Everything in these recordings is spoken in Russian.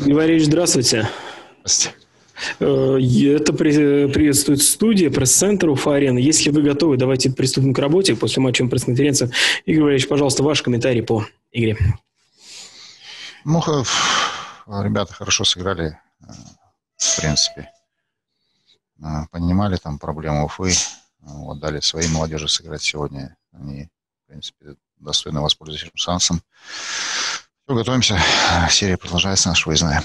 Григорьевич, здравствуйте. Здравствуйте. Э, это приветствует студия, пресс-центр Уфа-Арена. Если вы готовы, давайте приступим к работе после матча пресс-конференции. Игорь Валерьевич, пожалуйста, ваш комментарий по игре. Ну, ребята хорошо сыграли, э, в принципе. Э, понимали там проблему Уфы, вот, дали своей молодежи сыграть сегодня. Они, в принципе, достойно воспользовались шансом. Все, готовимся. Серия продолжается, наша выездная.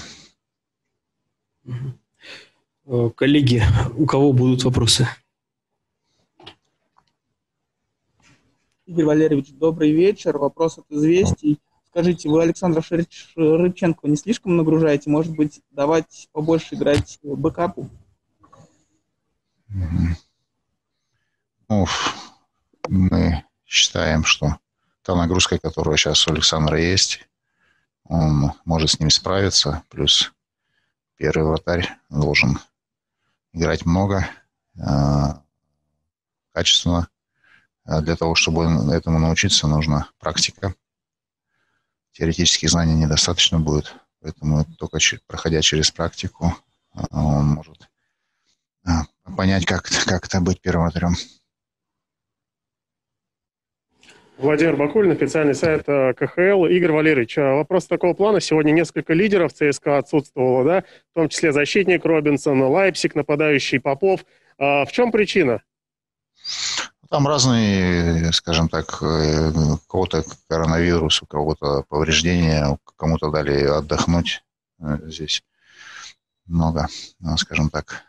Э, коллеги, у кого будут вопросы? Игорь Валерьевич, добрый вечер. Вопрос от известий. Скажите, вы Александра Ширыченко не слишком нагружаете? Может быть, давать побольше играть бэкапу? Ну, мы считаем, что та нагрузка, которая сейчас у Александра есть, он может с ним справиться. Плюс первый вратарь должен играть много, а, качественно. А для того, чтобы этому научиться, нужна практика. Теоретических знаний недостаточно будет, поэтому только проходя через практику, а, он может понять, как, как это быть первым вратарем. Владимир Бакулин, официальный сайт э, КХЛ. Игорь Валерьевич, э, вопрос такого плана. Сегодня несколько лидеров ЦСКА отсутствовало, да? В том числе защитник Робинсон, Лайпсик, нападающий Попов. А в чем причина? Там разные, скажем так, у кого-то коронавирус, у кого-то повреждения, кому-то дали отдохнуть здесь много, скажем так.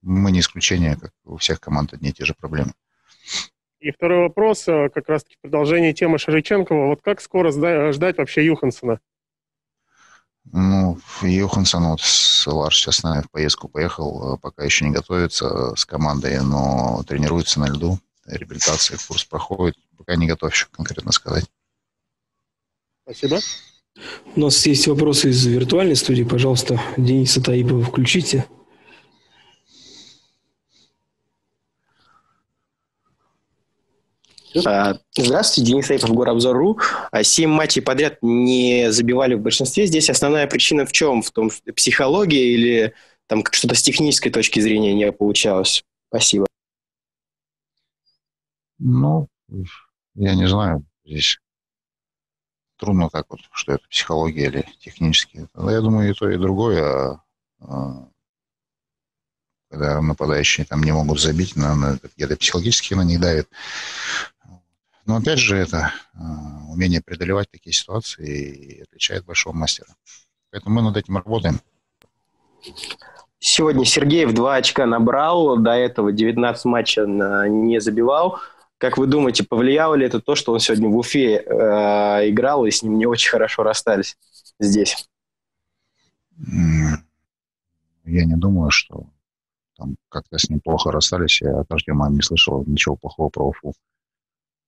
Мы не исключение, как у всех команд одни и те же проблемы. И второй вопрос, э, как раз-таки продолжение темы Шариченкова. Вот как скоро ждать вообще Юхансона? Ну, Юхансон, вот Ларш сейчас на в поездку поехал, э, пока еще не готовится э, с командой, но тренируется на льду, реабилитация, курс проходит, пока не готов еще конкретно сказать. Спасибо. У нас есть вопросы из виртуальной студии, пожалуйста, Дениса Таипова включите. Здравствуйте, Денис Таипов, Горобзор.ру. А, семь матчей подряд не забивали в большинстве. Здесь основная причина в чем? В том, что психология или там что-то с технической точки зрения не получалось? Спасибо. Ну, я не знаю. Здесь трудно так вот, что это психология или технически. Я думаю, и то, и другое. А, когда нападающие там не могут забить, наверное, где-то психологически на них давит. Но опять же, это э, умение преодолевать такие ситуации отличает большого мастера. Поэтому мы над этим работаем. Сегодня Сергеев два очка набрал, до этого 19 матчей не забивал. Как вы думаете, повлияло ли это то, что он сегодня в Уфе э, играл и с ним не очень хорошо расстались здесь? Я не думаю, что там как-то с ним плохо расстались. Я от Артема не слышал ничего плохого про Уфу.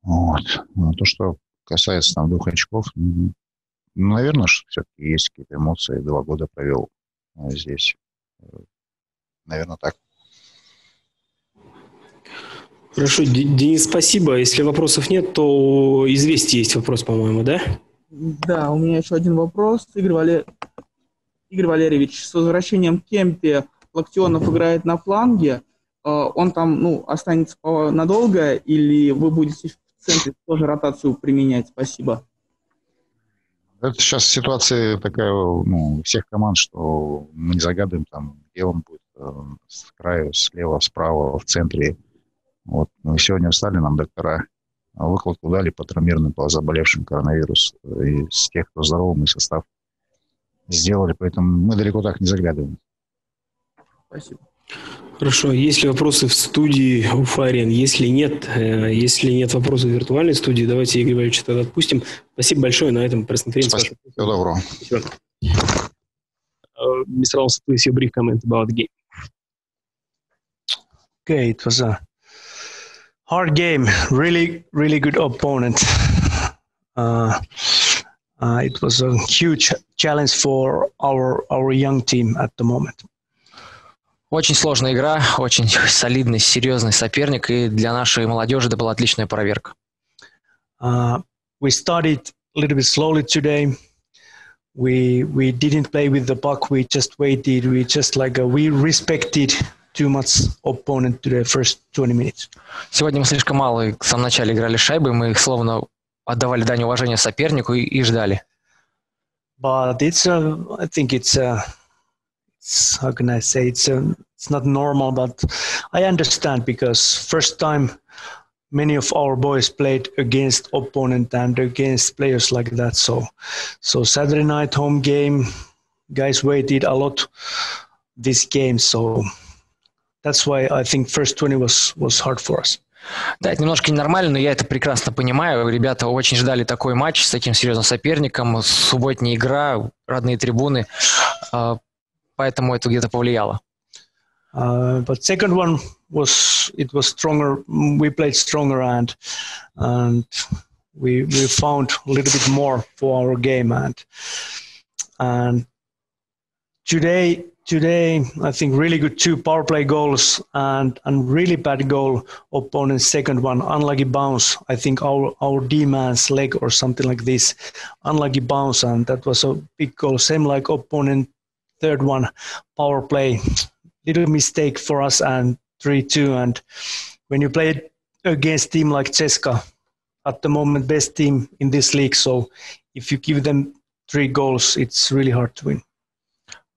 Вот. Но то, что касается там двух очков, ну, наверное, все-таки есть какие-то эмоции. Два года провел э, здесь. Э, наверное, так. Хорошо, Денис, спасибо. Если вопросов нет, то известие есть вопрос, по-моему, да? Да, у меня еще один вопрос. Игорь, Валер... Игорь Валерьевич, с возвращением Кемпи Локтионов играет на фланге. Э, он там ну, останется надолго или вы будете центре тоже ротацию применять? Спасибо. Это сейчас ситуация такая ну, у всех команд, что мы не загадываем, там, где он будет, э, с краю, слева, справа, в центре. Вот мы сегодня встали, нам доктора выкладку дали по травмированным, по заболевшим коронавирус. И с тех, кто здоровый, мы состав сделали, поэтому мы далеко так не заглядываем. Спасибо. Хорошо. Есть ли вопросы в студии Уфарин? Если нет, э, если нет вопросов в виртуальной студии, давайте Игорь Валерьевич тогда отпустим. Спасибо большое на этом пресс-конференции. Спасибо. Всего доброго. Спасибо. Mr. Olsen, please, your brief comment about the game. Okay, it was a hard game. Really, really good opponent. Uh, uh, it was a huge challenge for our our young team at the moment. Очень сложная игра, очень солидный, серьезный соперник, и для нашей молодежи это была отличная проверка. Uh, we started a little bit slowly today. we we didn't play with the puck. We just waited. We just like uh, we respected too much opponent to the first 20 minutes. Сегодня мы слишком мало в самом начале играли шайбы, мы словно отдавали дань уважения сопернику и, и ждали. But it's uh, I think it's uh, it's how can I say it's uh, it's not normal, but I understand because first time many of our boys played against opponent and against players like that. So, so Saturday night home game, guys waited a lot this game. So that's why I think first 20 was was hard for us. Да, это немножко ненормально, но я это прекрасно понимаю. Ребята очень ждали такой матч с таким серьезным соперником. Субботняя игра, родные трибуны. Поэтому это где-то повлияло. Uh, but second one was it was stronger. We played stronger and and we we found a little bit more for our game and and today today I think really good two power play goals and and really bad goal opponent's second one unlucky bounce I think our our D man's leg or something like this unlucky bounce and that was a big goal same like opponent third one power play little mistake for us and 3-2 and when you play against team like Ceska at the moment best team in this league so if you give them three goals it's really hard to win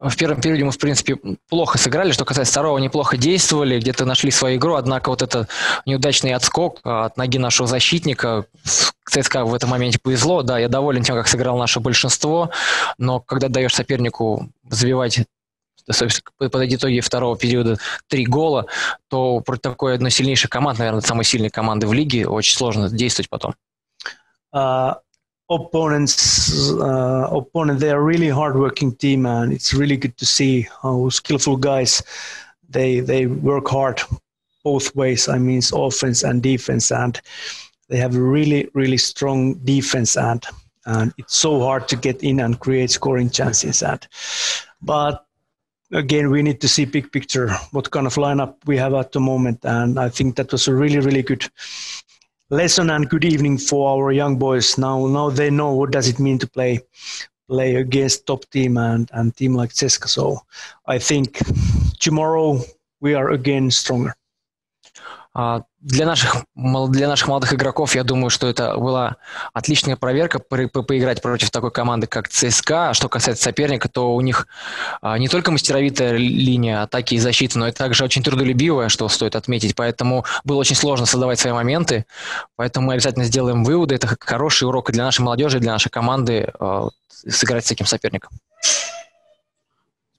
В первом периоде мы, в принципе, плохо сыграли. Что касается второго, неплохо действовали, где-то нашли свою игру. Однако вот этот неудачный отскок от ноги нашего защитника, ЦСКА в этом моменте повезло. Да, я доволен тем, как сыграл наше большинство. Но когда даешь сопернику забивать подойти итоги второго периода три гола, то против такой одной сильнейшей команды, наверное, самой сильной команды в лиге, очень сложно действовать потом. Uh, opponents, uh, opponent, they are really hard-working team, and it's really good to see how skillful guys they they work hard both ways. I mean, offense and defense, and they have a really really strong defense, and and it's so hard to get in and create scoring chances. And but again, we need to see big picture, what kind of lineup we have at the moment. And I think that was a really, really good lesson and good evening for our young boys. Now, now they know what does it mean to play play against top team and, and team like Ceska. So I think tomorrow we are again stronger. Uh, для наших, для наших молодых игроков, я думаю, что это была отличная проверка по, по, поиграть против такой команды, как ЦСКА. А что касается соперника, то у них а, не только мастеровитая линия атаки и защиты, но и также очень трудолюбивая, что стоит отметить. Поэтому было очень сложно создавать свои моменты. Поэтому мы обязательно сделаем выводы. Это хороший урок для нашей молодежи, для нашей команды а, сыграть с таким соперником.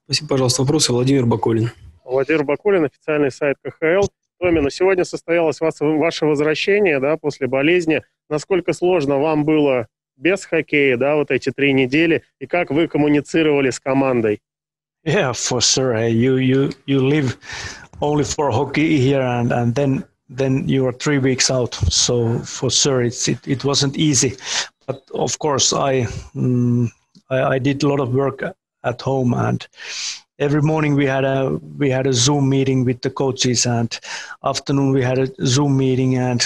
Спасибо, пожалуйста. Вопросы Владимир Бакулин. Владимир Бакулин, официальный сайт КХЛ. Томина, сегодня состоялось ваше возвращение да, после болезни. Насколько сложно вам было без хоккея, да, вот эти три недели, и как вы коммуницировали с командой? Yeah, for sure. You you you live only for hockey here, and and then then you are three weeks out. So for sure, it's it, it wasn't easy. But of course, I, um, I I did a lot of work at home, and every morning we had a we had a zoom meeting with the coaches and afternoon we had a zoom meeting and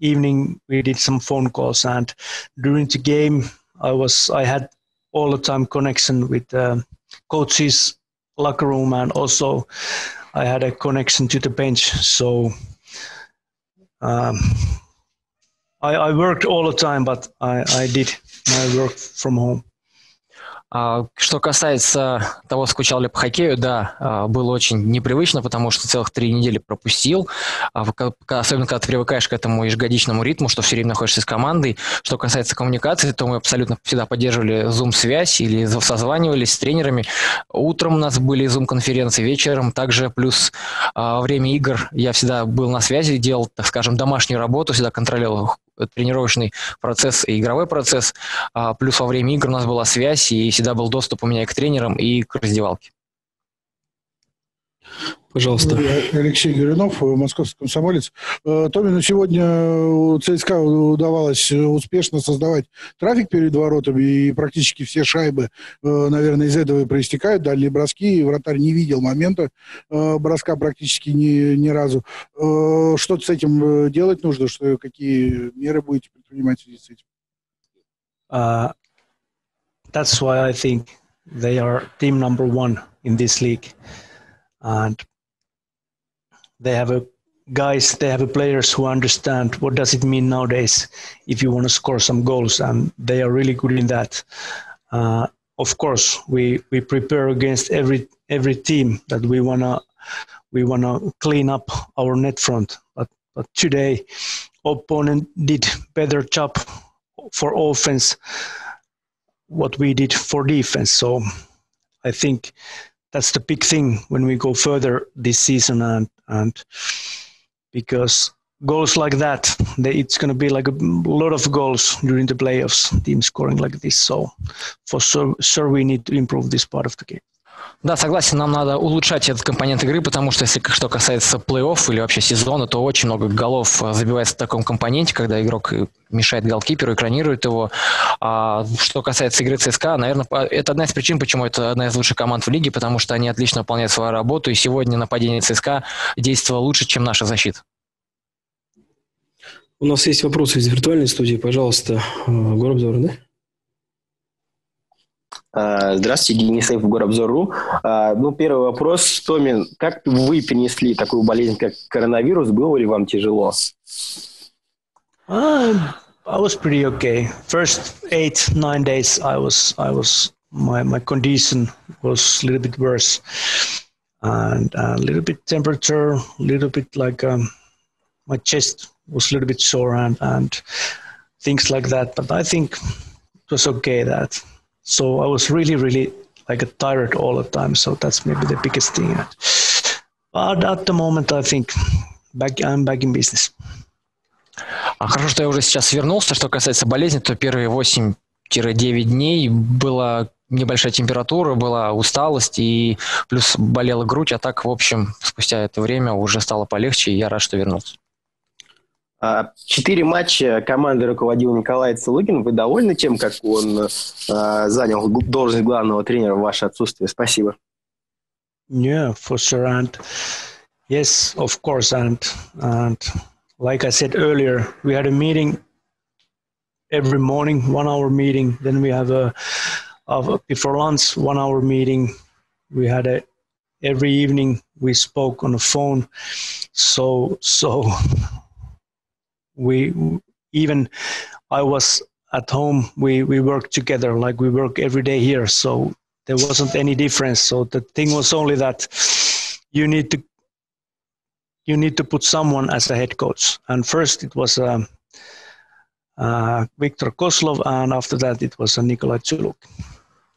evening we did some phone calls. And during the game i was i had all the time connection with the coaches locker room and also i had a connection to the bench. So um, I, I worked all the time but I, I did my work from home что касается того, скучал ли по хоккею, да, а, было очень непривычно, потому что целых три недели пропустил, а, особенно когда ты привыкаешь к этому ежегодичному ритму, что все время находишься с командой. Что касается коммуникации, то мы абсолютно всегда поддерживали Zoom-связь или созванивались с тренерами. Утром у нас были Zoom-конференции, вечером также, плюс время игр я всегда был на связи, делал, так скажем, домашнюю работу, всегда контролировал тренировочный процесс и игровой процесс. А, плюс во время игр у нас была связь, и всегда был доступ у меня и к тренерам, и к раздевалке. Пожалуйста. Алексей Горюнов, московский комсомолец. Э, Томину сегодня ЦСКА удавалось успешно создавать трафик перед воротами, и практически все шайбы, э, наверное, из этого и проистекают, дальние броски. Вратарь не видел момента э, броска практически ни, ни разу. Что с этим делать нужно? Что, какие меры будете предпринимать в связи с этим? Uh, that's why I think they are team number one in this league, and they have a guys they have a players who understand what does it mean nowadays if you want to score some goals and they are really good in that. Uh, of course we we prepare against every every team that we want to we want to clean up our net front. But but today opponent did better job for offense what we did for defense. So i think that's the big thing when we go further this season and and because goals like that they, it's going to be like a lot of goals during the playoffs team scoring like this. So for sure, sure we need to improve this part of the game Да, согласен, нам надо улучшать этот компонент игры, потому что если что касается плей-офф или вообще сезона, то очень много голов э, забивается в таком компоненте, когда игрок мешает голкиперу, экранирует его. А что касается игры ЦСКА, наверное, это одна из причин, почему это одна из лучших команд в лиге, потому что они отлично выполняют свою работу, и сегодня нападение ЦСКА действовало лучше, чем наша защита. У нас есть вопросы из виртуальной студии. Пожалуйста, э, Горобзор, да? А, здравствуйте, Денис Эйф, Горобзор.ру. А, ну, первый вопрос. Томин, как вы перенесли такую болезнь, как коронавирус? Было ли вам тяжело? Uh, I was pretty okay. First eight, nine days, I was, I was, my, my condition was a little bit worse. And a little bit temperature, a little bit like um, my chest was a little bit sore and, and things like that. But I think it was okay that So I was really, really like a tired all the time. So that's maybe the biggest thing. But at the moment, I think back, I'm back in business. А хорошо, что я уже сейчас вернулся. Что касается болезни, то первые 8-9 дней была небольшая температура, была усталость и плюс болела грудь, а так, в общем, спустя это время уже стало полегче, и я рад, что вернулся. А, четыре матча команды руководил Николай Целугин. Вы довольны тем, как он э, занял должность главного тренера в ваше отсутствие? Спасибо. Yeah, for sure. And yes, of course. And and like I said earlier, we had a meeting every morning, one hour meeting. Then we have a, a before lunch, one hour meeting. We had a every evening we spoke on the phone. So so we even I was at home. We we worked together like we work every day here. So there wasn't any difference. So the thing was only that you need to you need to put someone as a head coach. And first it was um, uh, Viktor Koslov, and after that it was uh, Nikolai Chuluk.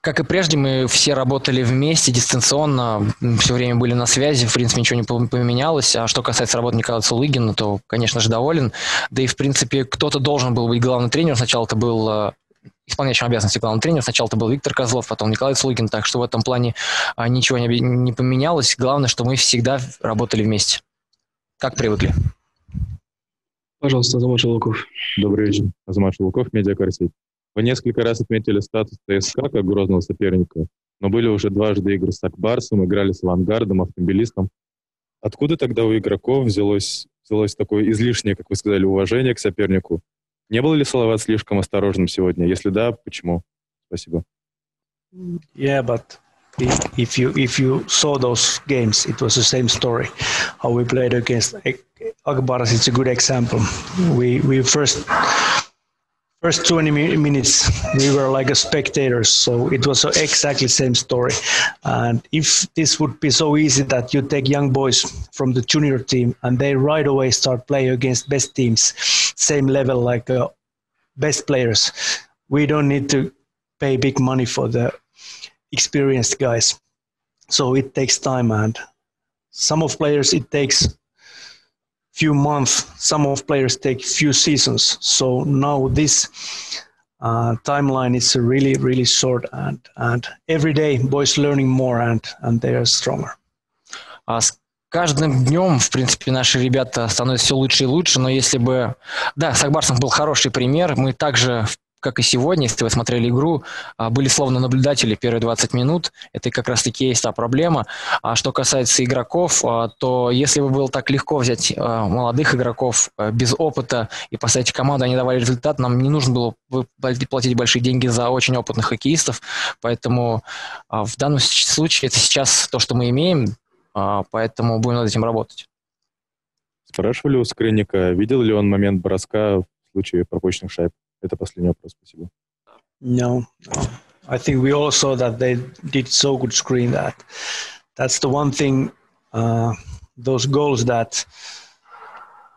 Как и прежде, мы все работали вместе, дистанционно, все время были на связи, в принципе, ничего не поменялось. А что касается работы Николая Цулыгина, то, конечно же, доволен. Да и, в принципе, кто-то должен был быть главным тренером. Сначала это был э, исполняющим обязанности главного тренера. Сначала это был Виктор Козлов, потом Николай Цулыгин. Так что в этом плане а, ничего не, не поменялось. Главное, что мы всегда работали вместе, как привыкли. Пожалуйста, Азамат Шелуков. Добрый вечер. Азамат Шелуков, медиакарсеть. Вы несколько раз отметили статус ТСК как грозного соперника, но были уже дважды игры с Акбарсом, играли с Авангардом, Автомобилистом. Откуда тогда у игроков взялось, взялось такое излишнее, как вы сказали, уважение к сопернику? Не был ли Салават слишком осторожным сегодня? Если да, почему? Спасибо. Yeah, but if you if you saw those games, it was the same story. How we played against Akbaras, it's a good example. We we first first 20 minutes we were like spectators so it was exactly same story. And if this would be so easy that you take young boys from the junior team and they right away start playing against best teams same level like uh, best players we don't need to pay big money for the experienced guys. So it takes time and some of players it takes few months. Some of players take few seasons. So now this uh, timeline is really, really short, and and every day boys learning more and and they are stronger. А с каждым днем, в принципе, наши ребята становятся все лучше и лучше, но если бы... Да, с Акбарсом был хороший пример. Мы также как и сегодня, если вы смотрели игру, а, были словно наблюдатели первые 20 минут. Это как раз-таки есть та проблема. А что касается игроков, а, то если бы было так легко взять а, молодых игроков без опыта и поставить команду, они давали результат, нам не нужно было платить большие деньги за очень опытных хоккеистов. Поэтому в данном случае это сейчас то, что мы имеем, поэтому будем над этим работать. Спрашивали у Скрынника, видел ли он момент броска в случае пропущенных шайб? Это последний вопрос, спасибо. No, no. I think we all saw that they did so good screen that that's the one thing, uh, those goals that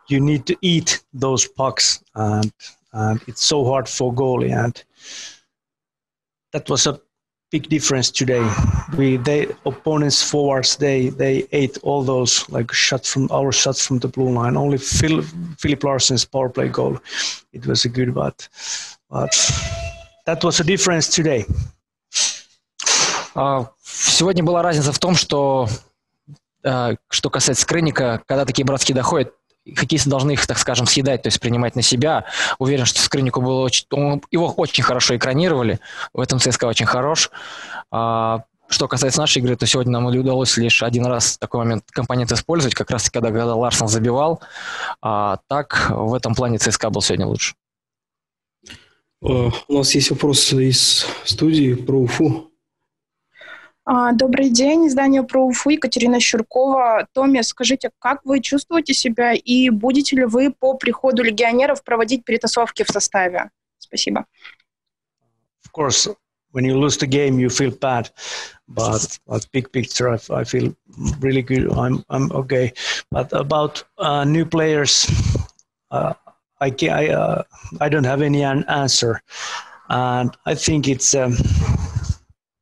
you need to eat those pucks and, and it's so hard for goalie and that was a big difference today. We they opponents forwards they they ate all those like shots from our shots from the blue line. Only Phil, Philip Larson's power play goal, it was a good but but that was a difference today. Сегодня была разница в том, что что касается скрынника, когда такие броски доходят, хоккеисты должны их, так скажем, съедать, то есть принимать на себя. Уверен, что Скрыннику было очень... Его очень хорошо экранировали. В этом ЦСКА очень хорош. А, что касается нашей игры, то сегодня нам удалось лишь один раз такой момент компонент использовать, как раз когда, когда Ларсон забивал. А так в этом плане ЦСКА был сегодня лучше. Uh, у нас есть вопрос из студии про Уфу. А, добрый день, издание про УФУ, Екатерина Щуркова. Томи, скажите, как вы чувствуете себя и будете ли вы по приходу легионеров проводить перетасовки в составе? Спасибо. Of course, when you lose the game, you feel bad, but at big picture, I, I feel really good. I'm I'm okay. But about uh, new players, uh, I can, I uh, I don't have any an answer, and I think it's um,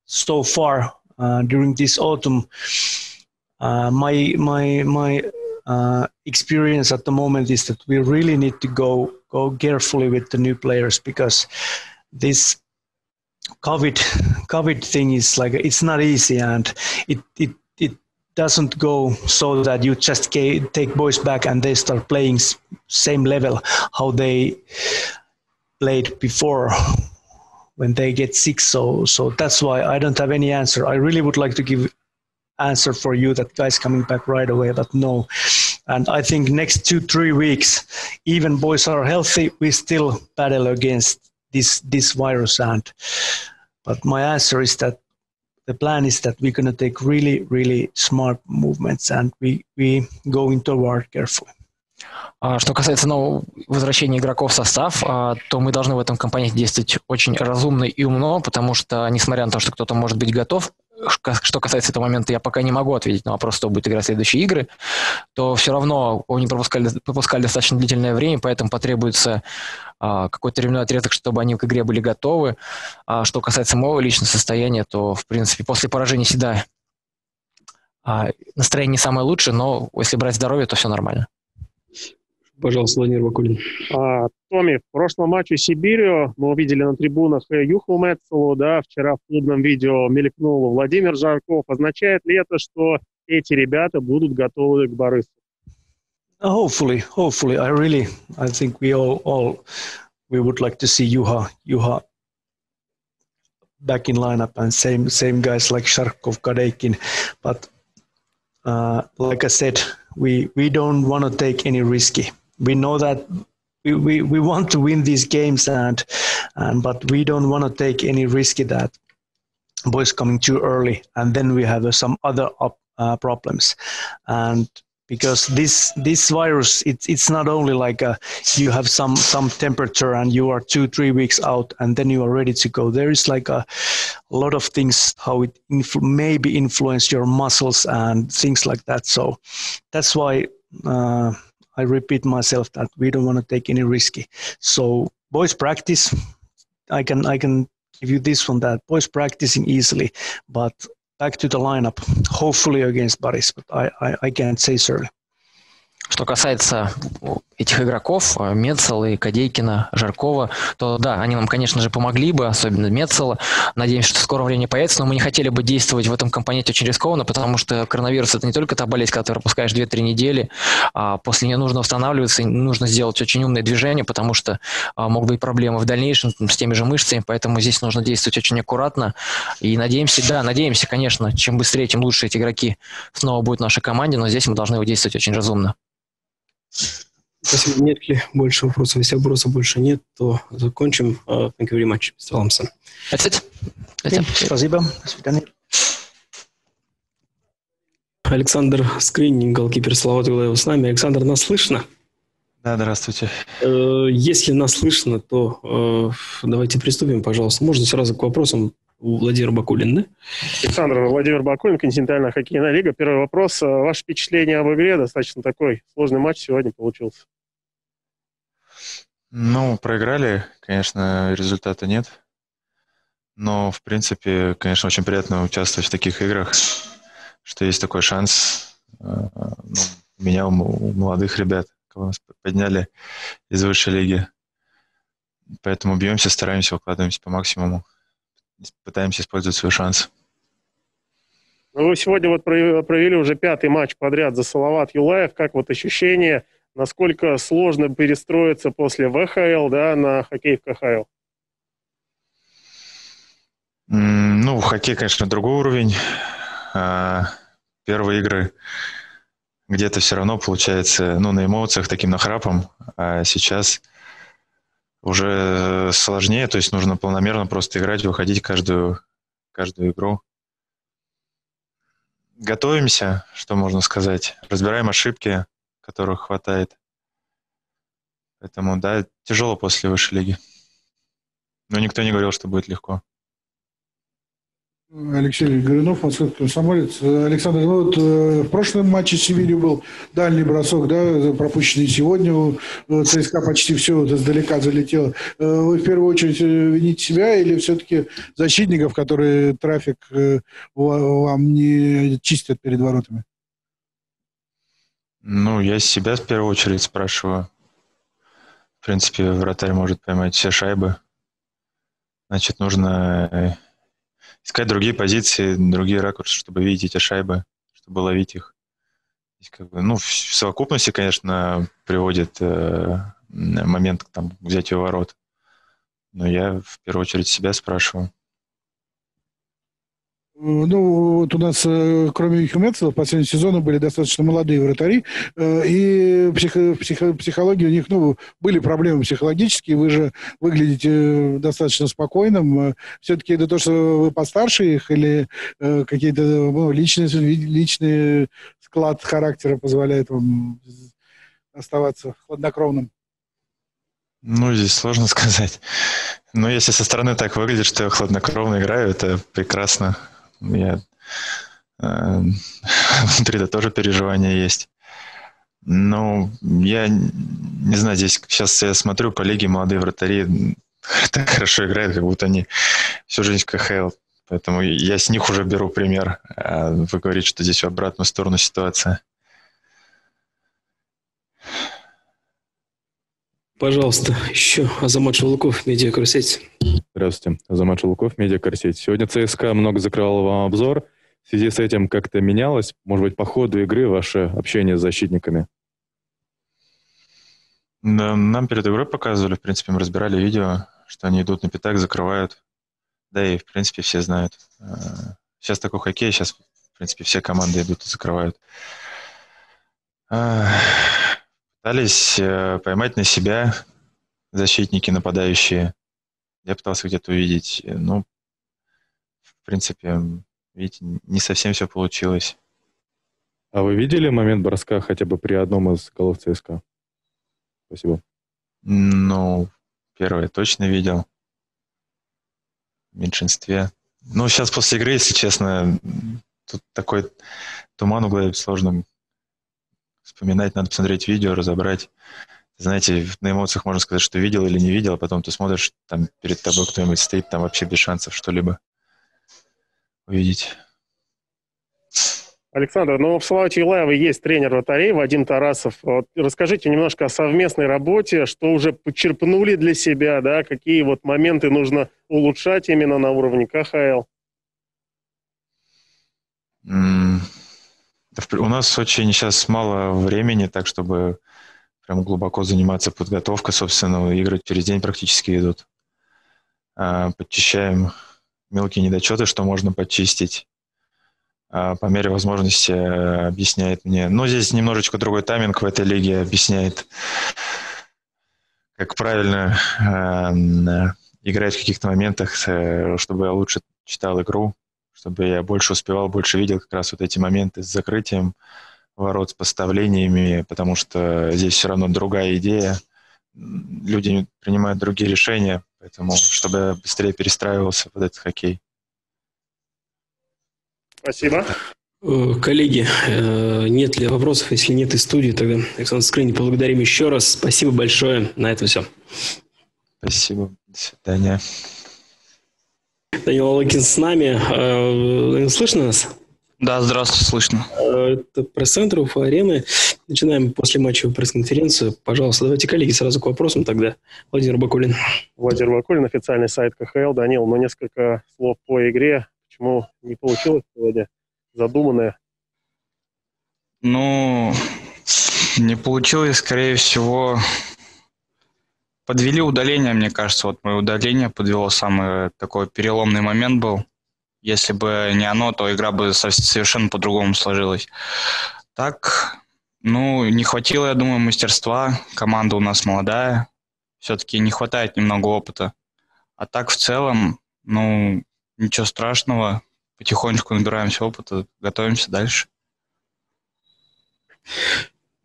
so far uh, during this autumn. Uh, my my my uh, experience at the moment is that we really need to go go carefully with the new players because this COVID COVID thing is like it's not easy and it it it doesn't go so that you just take boys back and they start playing same level how they played before when they get sick. So so that's why I don't have any answer. I really would like to give answer for you that guys coming back right away, but no. And I think next two three weeks, even boys are healthy, we still battle against this this virus. And but my answer is that the plan is that we're going to take really really smart movements and we we go into work carefully. А, что касается нового возвращения игроков в состав, а, то мы должны в этом компоненте действовать очень разумно и умно, потому что, несмотря на то, что кто-то может быть готов, что касается этого момента, я пока не могу ответить на вопрос, кто будет играть следующие игры, то все равно они пропускали, пропускали достаточно длительное время, поэтому потребуется а, какой-то временной отрезок, чтобы они к игре были готовы. А что касается моего личного состояния, то, в принципе, после поражения всегда а, настроение не самое лучшее, но если брать здоровье, то все нормально. Пожалуйста, Владимир Бакулин. А, Томми, в прошлом матче Сибирью мы увидели на трибунах Юху Мецелу, да, вчера в клубном видео мелькнул Владимир Жарков. Означает ли это, что эти ребята будут готовы к Борису? Hopefully, hopefully. I really, I think we all, all we would like to see Juha, Juha back in lineup and same same guys like Sharkov, Kadeikin. But uh, like I said, we we don't want to take any risky. We know that we, we, we want to win these games and, and but we don't want to take any risky that boys coming too early and then we have uh, some other uh, problems. And because this this virus it's it's not only like a, you have some some temperature and you are two three weeks out and then you are ready to go there is like a, a lot of things how it influ- maybe influence your muscles and things like that so that's why uh, I repeat myself that we don't want to take any risky. So boys practice. I can I can give you this one that boys practicing easily, but back to the lineup. Hopefully against Paris, but I I, I can't say certainly. Что касается этих игроков, э, Мецела и Кадейкина, Жаркова, то да, они нам, конечно же, помогли бы, особенно Мецела. Надеемся, что в скором времени появится, но мы не хотели бы действовать в этом компоненте очень рискованно, потому что коронавирус – это не только та болезнь, которую пропускаешь 2-3 недели, а после нее нужно восстанавливаться, нужно сделать очень умные движения, потому что а, могут быть проблемы в дальнейшем с теми же мышцами, поэтому здесь нужно действовать очень аккуратно. И надеемся, да, надеемся, конечно, чем быстрее, тем лучше эти игроки снова будут в нашей команде, но здесь мы должны действовать очень разумно. Спасибо. Нет ли больше вопросов? Если вопросов больше нет, то закончим. Uh, thank you very much, Mr. Lamson. That's it. That's it. Спасибо. До свидания. Александр Скринник, голкипер Салават Гулаева с нами. Александр, нас слышно? Да, здравствуйте. Uh, если нас слышно, то uh, давайте приступим, пожалуйста. Можно сразу к вопросам у Владимира Бакулина, да? Александр, Владимир Бакулин, континентальная хоккейная лига. Первый вопрос. Ваше впечатление об игре? Достаточно такой сложный матч сегодня получился. Ну, проиграли, конечно, результата нет. Но, в принципе, конечно, очень приятно участвовать в таких играх, что есть такой шанс. Ну, у меня, у молодых ребят, кого нас подняли из высшей лиги. Поэтому бьемся, стараемся, выкладываемся по максимуму. Пытаемся использовать свой шанс. Ну, вы сегодня вот провели уже пятый матч подряд за Салават Юлаев. Как вот ощущение насколько сложно перестроиться после ВХЛ да, на хоккей в КХЛ? Ну, хоккей, конечно, другой уровень. А, первые игры где-то все равно получается, ну, на эмоциях, таким нахрапом, а сейчас уже сложнее, то есть нужно полномерно просто играть, выходить каждую, каждую игру. Готовимся, что можно сказать, разбираем ошибки, которых хватает. Поэтому, да, тяжело после высшей лиги. Но никто не говорил, что будет легко. Алексей Горюнов, московский комсомолец. Александр, ну вот э, в прошлом матче с Севилью был дальний бросок, да, пропущенный сегодня. У ЦСКА почти все вот издалека залетело. Э, вы в первую очередь э, вините себя или все-таки защитников, которые трафик вам не чистят перед воротами? Ну, я себя в первую очередь спрашиваю. В принципе, вратарь может поймать все шайбы. Значит, нужно э, искать другие позиции, другие ракурсы, чтобы видеть эти шайбы, чтобы ловить их. Как бы, ну, в совокупности, конечно, приводит э, момент там, к взятию ворот. Но я в первую очередь себя спрашиваю. Ну, вот у нас, э, кроме Хюмецела, в последнем сезоне были достаточно молодые вратари, э, и психо, психо, психологии у них, ну, были проблемы психологические, вы же выглядите достаточно спокойным. Все-таки это то, что вы постарше их, или э, какие-то ну, личные, личный склад характера позволяет вам оставаться хладнокровным? Ну, здесь сложно сказать. Но если со стороны так выглядит, что я хладнокровно играю, это прекрасно. Я, э, внутри да тоже переживания есть. Ну, я не знаю, здесь сейчас я смотрю, коллеги, молодые вратари так хорошо играют, как будто они всю жизнь в КХЛ. Поэтому я с них уже беру пример. А вы говорите, что здесь в обратную сторону ситуация. Пожалуйста, еще Азамат Шелуков, Медиакурсеть. Здравствуйте, Азамат Шелуков, Медиакурсеть. Сегодня ЦСКА много закрывал вам обзор. В связи с этим как-то менялось, может быть, по ходу игры ваше общение с защитниками? Да, нам перед игрой показывали, в принципе, мы разбирали видео, что они идут на пятак, закрывают. Да и, в принципе, все знают. А, сейчас такой хоккей, сейчас, в принципе, все команды идут и закрывают. А, Пытались э, поймать на себя защитники, нападающие. Я пытался где-то увидеть. Э, ну, в принципе, видите, не совсем все получилось. А вы видели момент броска хотя бы при одном из голов ЦСКА? Спасибо. Ну, первое точно видел. В меньшинстве. Ну, сейчас после игры, если честно, тут такой туман в голове сложно вспоминать, надо посмотреть видео, разобрать. Знаете, на эмоциях можно сказать, что видел или не видел, а потом ты смотришь, там перед тобой кто-нибудь стоит, там вообще без шансов что-либо увидеть. Александр, ну в Салавате Юлаева есть тренер вратарей Вадим Тарасов. Вот расскажите немножко о совместной работе, что уже подчерпнули для себя, да, какие вот моменты нужно улучшать именно на уровне КХЛ. У нас очень сейчас мало времени, так чтобы прям глубоко заниматься подготовкой, собственно, игры через день практически идут. А, подчищаем мелкие недочеты, что можно почистить. А, по мере возможности э, объясняет мне. Но здесь немножечко другой тайминг в этой лиге объясняет, как правильно э, играть в каких-то моментах, э, чтобы я лучше читал игру, чтобы я больше успевал, больше видел как раз вот эти моменты с закрытием ворот, с поставлениями, потому что здесь все равно другая идея. Люди принимают другие решения, поэтому чтобы я быстрее перестраивался под этот хоккей. Спасибо. Э, коллеги, э, нет ли вопросов? Если нет из студии, тогда Александр Скрыни поблагодарим еще раз. Спасибо большое. На это все. Спасибо. До свидания. Данил Локин с нами. Э, слышно нас? Да, здравствуйте, слышно. Это пресс-центр Уфа арены. Начинаем после матча пресс-конференцию. Пожалуйста, давайте, коллеги, сразу к вопросам тогда. Владимир Бакулин. Владимир Бакулин, официальный сайт КХЛ. Данил, ну несколько слов по игре. Почему не получилось сегодня задуманное? Ну, не получилось, скорее всего, подвели удаление, мне кажется. Вот мое удаление подвело самый такой переломный момент был. Если бы не оно, то игра бы совершенно по-другому сложилась. Так, ну, не хватило, я думаю, мастерства. Команда у нас молодая. Все-таки не хватает немного опыта. А так, в целом, ну, Ничего страшного. Потихонечку набираемся опыта, готовимся дальше.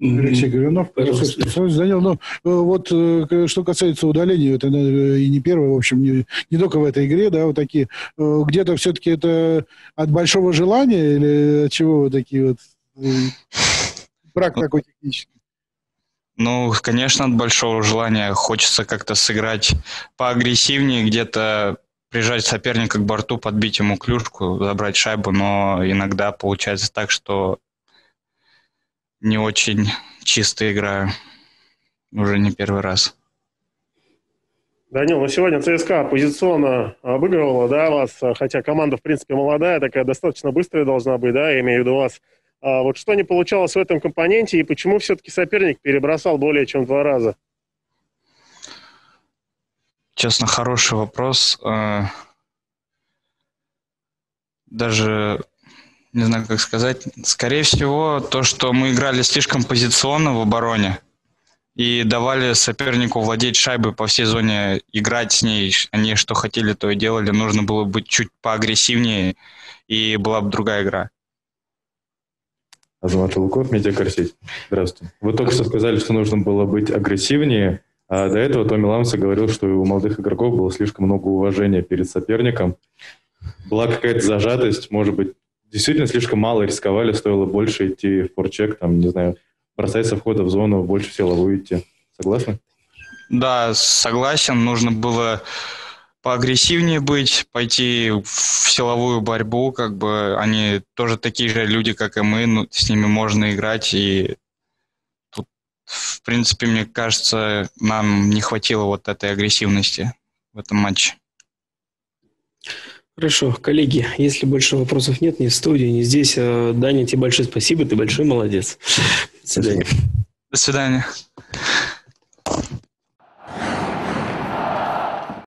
Алексей Горюнов, ну, э, вот э, что касается удаления, это э, и не первое, в общем, не, не только в этой игре, да, вот такие, где-то все-таки это от большого желания или от чего вот такие вот, брак ну, такой технический? Ну, конечно, от большого желания. Хочется как-то сыграть поагрессивнее, где-то прижать соперника к борту, подбить ему клюшку, забрать шайбу, но иногда получается так, что не очень чисто играю. Уже не первый раз. Данил, ну сегодня ЦСКА позиционно обыгрывала, да, вас, хотя команда, в принципе, молодая, такая достаточно быстрая должна быть, да, я имею в виду вас. А вот что не получалось в этом компоненте и почему все-таки соперник перебросал более чем два раза? Честно, хороший вопрос. Э, даже не знаю, как сказать. Скорее всего, то, что мы играли слишком позиционно в обороне и давали сопернику владеть шайбой по всей зоне, играть с ней. Они что хотели, то и делали. Нужно было быть чуть поагрессивнее, и была бы другая игра. Азамат Луков, Медиакарсеть. Здравствуйте. Вы только что сказали, что нужно было быть агрессивнее. А до этого Томми Ламса говорил, что у молодых игроков было слишком много уважения перед соперником. Была какая-то зажатость, может быть, действительно слишком мало рисковали, стоило больше идти в форчек, там, не знаю, бросать со входа в зону, больше силовую идти. Согласны? Да, согласен. Нужно было поагрессивнее быть, пойти в силовую борьбу, как бы они тоже такие же люди, как и мы, ну, с ними можно играть, и в принципе, мне кажется, нам не хватило вот этой агрессивности в этом матче. Хорошо, коллеги, если больше вопросов нет ни в студии, ни здесь, э, Даня, тебе большое спасибо, ты большой молодец. До свидания. До свидания.